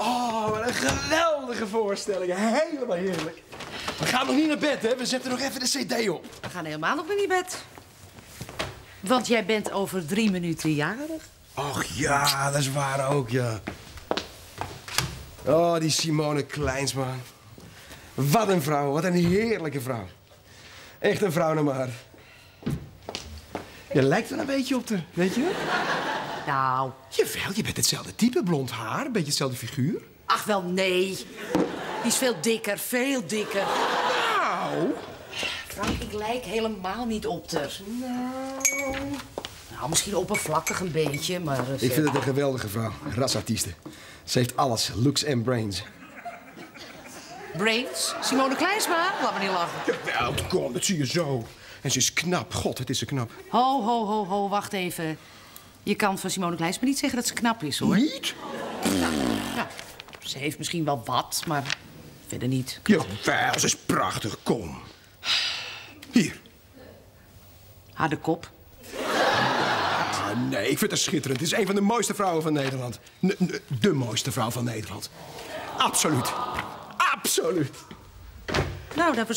Oh, wat een geweldige voorstelling. Helemaal heerlijk. We gaan nog niet naar bed, hè? We zetten nog even de cd op. We gaan helemaal nog niet naar bed. Want jij bent over drie minuten jarig. Och ja, dat is waar ook, ja. Oh, die Simone Kleinsma. Wat een vrouw, wat een heerlijke vrouw. Echt een vrouw naar maar. Je lijkt wel een beetje op haar, weet je? Nou, Jawel, je bent hetzelfde type, blond haar, een beetje hetzelfde figuur. ach wel nee. Die is veel dikker, veel dikker. Nou, Frank, ik lijk helemaal niet op haar. Nou... Nou, misschien oppervlakkig een beetje, maar... eh, ik vind het een geweldige vrouw. Rasartieste. Ze heeft alles, looks en brains. Brains? Simone Kleinsma? Laat me niet lachen. Jawel, kom, dat zie je zo. En ze is knap. God, het is ze knap. Ho, ho, ho, ho, wacht even. Je kan van Simone Kleinsma niet zeggen dat ze knap is, hoor. Niet? Ja, ze heeft misschien wel wat, maar verder niet. Jawel, ze is prachtig. Kom. Hier. Harde kop. Ah, nee, ik vind haar schitterend. Het is een van de mooiste vrouwen van Nederland. N- de mooiste vrouw van Nederland. Absoluut. Absoluut. Nou, dat was